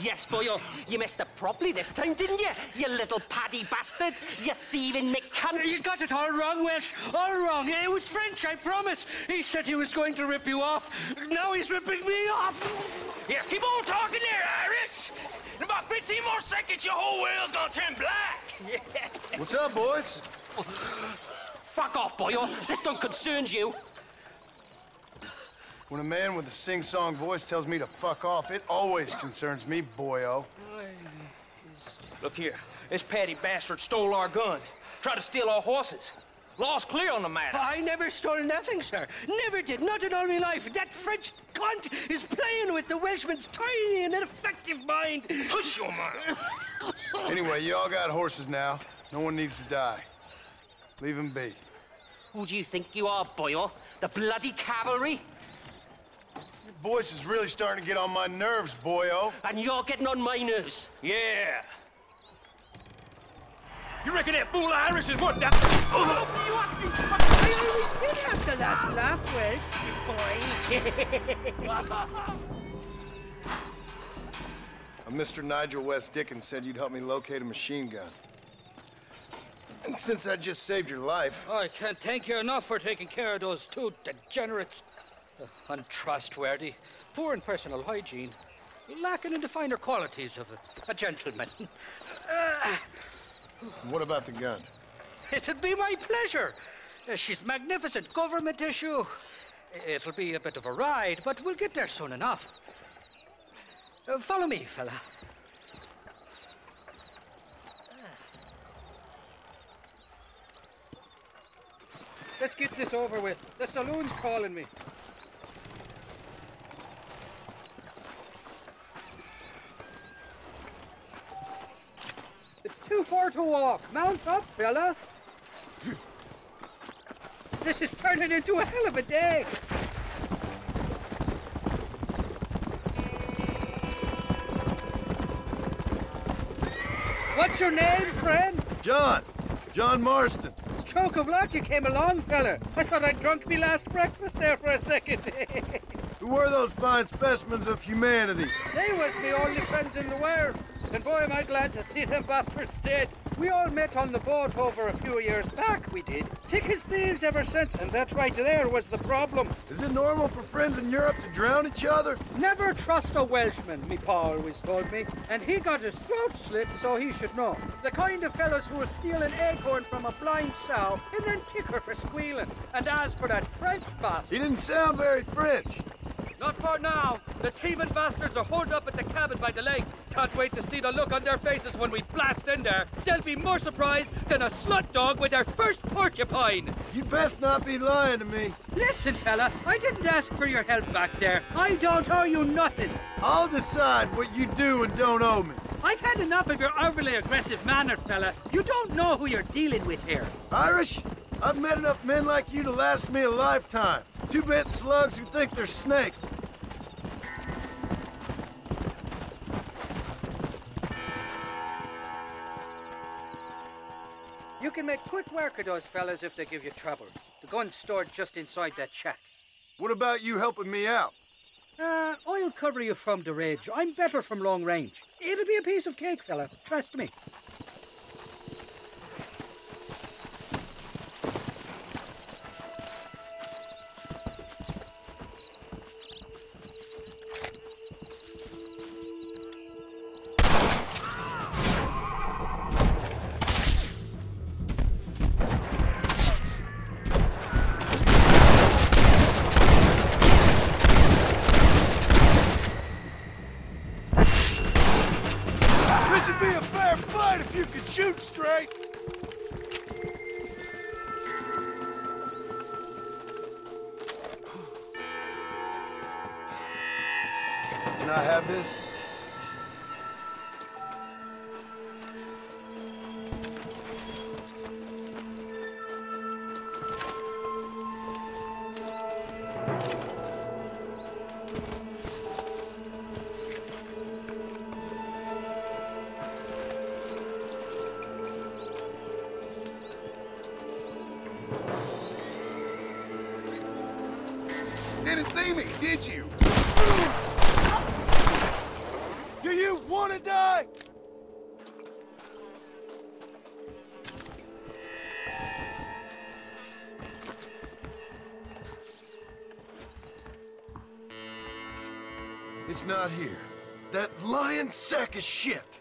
Yes, boyo. You messed up properly this time, didn't you? You little paddy bastard. You thieving McCunt. You got it all wrong, Welsh. All wrong. It was French, I promise. He said he was going to rip you off. Now he's ripping me off. Yeah, keep on talking there, Irish. In about 15 more seconds, your whole whale's gonna turn black. What's up, boys? Fuck off, boyo. This don't concern you. When a man with a sing-song voice tells me to fuck off, it always concerns me, boyo. Look here, this paddy bastard stole our gun, tried to steal our horses. Law's clear on the matter. I never stole nothing, sir. Never did. Not in all my life. That French cunt is playing with the Welshman's tiny and ineffective mind. Hush your mouth. Anyway, you all got horses now. No one needs to die. Leave him be. Who do you think you are, boyo? The bloody cavalry? Your voice is really starting to get on my nerves, boyo. And you're getting on my nerves. Yeah. You reckon that fool Irish is worth that? Uh, I always did have the last laugh, Welsh, A Mr. Nigel West Dickens said you'd help me locate a machine gun. And since I just saved your life, I can't thank you enough for taking care of those two degenerates. Uh, untrustworthy, poor in personal hygiene, lacking in the finer qualities of a, a gentleman. Uh, what about the gun? it'd be my pleasure. Uh, she's magnificent government issue. It'll be a bit of a ride, but we'll get there soon enough. Uh, follow me, fella. Let's get this over with. The saloon's calling me. It's too far to walk. Mount up, fella. This is turning into a hell of a day. What's your name, friend? John! John Marston. Stroke of luck you came along, fella. I thought I'd drunk me last breakfast there for a second. Who were those fine specimens of humanity? they was me only friends in the world. And boy, am I glad to see them bastards dead. We all met on the boat over a few years back, we did. Thick as thieves ever since, and that right there was the problem. Is it normal for friends in Europe to drown each other? Never trust a Welshman, me pa always told me. And he got his throat slit, so he should know. The kind of fellows who will steal an acorn from a blind sow and then kick her for squealing. And as for that French bastard, He didn't sound very French. Not for now. The thieving bastards are holed up at the cabin by the lake. Can't wait to see the look on their faces when we blast in there. They'll be more surprised than a slut dog with their first porcupine. You best not be lying to me. Listen, fella, I didn't ask for your help back there. I don't owe you nothing. I'll decide what you do and don't owe me. I've had enough of your overly aggressive manner, fella. You don't know who you're dealing with here. Irish, I've met enough men like you to last me a lifetime. Two-bit slugs who think they're snakes. You can make quick work of those fellas if they give you trouble. The gun's stored just inside that shack. What about you helping me out? Uh, I'll cover you from the ridge. I'm better from long range. It'll be a piece of cake, fella. Trust me. Could shoot straight. Can I have this? See me, did you? Do you wanna die? It's not here. That lion sack of shit.